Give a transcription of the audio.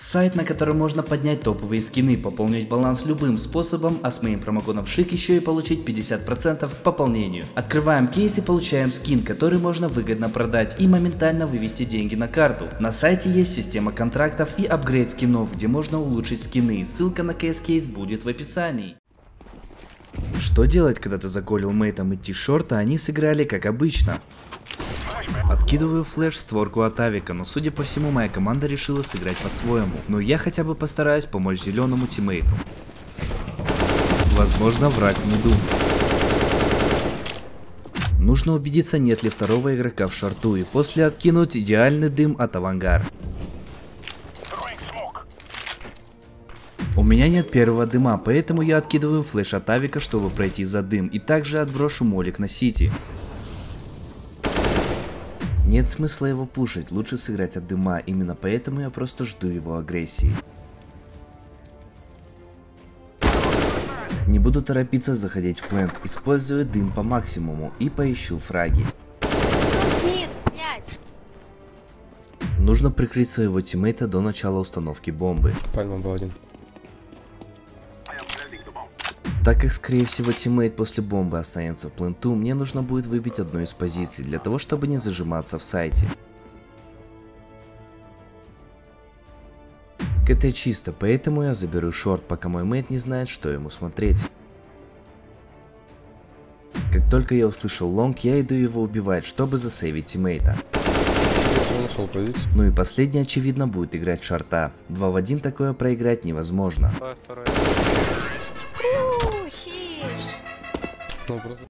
Сайт, на котором можно поднять топовые скины, пополнить баланс любым способом, а с моим промокодом ШИК еще и получить 50% к пополнению. Открываем кейс и получаем скин, который можно выгодно продать и моментально вывести деньги на карту. На сайте есть система контрактов и апгрейд скинов, где можно улучшить скины, ссылка на кейс кейс будет в описании. Что делать, когда ты заколил мейтом идти шорта, они сыграли как обычно? Откидываю флеш створку от авика, но судя по всему моя команда решила сыграть по-своему. Но я хотя бы постараюсь помочь зеленому тиммейту. Возможно враг в меду. Нужно убедиться нет ли второго игрока в шарту и после откинуть идеальный дым от авангар. У меня нет первого дыма, поэтому я откидываю флеш от авика, чтобы пройти за дым, и также отброшу молик на сити. Нет смысла его пушить, лучше сыграть от дыма, именно поэтому я просто жду его агрессии. Не буду торопиться заходить в плент, использую дым по максимуму и поищу фраги. Нужно прикрыть своего тиммейта до начала установки бомбы. Пальма был один. Так как скорее всего тиммейт после бомбы останется в пленту, мне нужно будет выбить одну из позиций, для того чтобы не зажиматься в сайте. CT чисто, поэтому я заберу short, пока мой мейт не знает, что ему смотреть. Как только я услышал long, я иду его убивать, чтобы засейвить тиммейта. Ну и последний очевидно будет играть шорта. 2 в 1 такое проиграть невозможно. Второй. Фу, sheesh. Ну, просто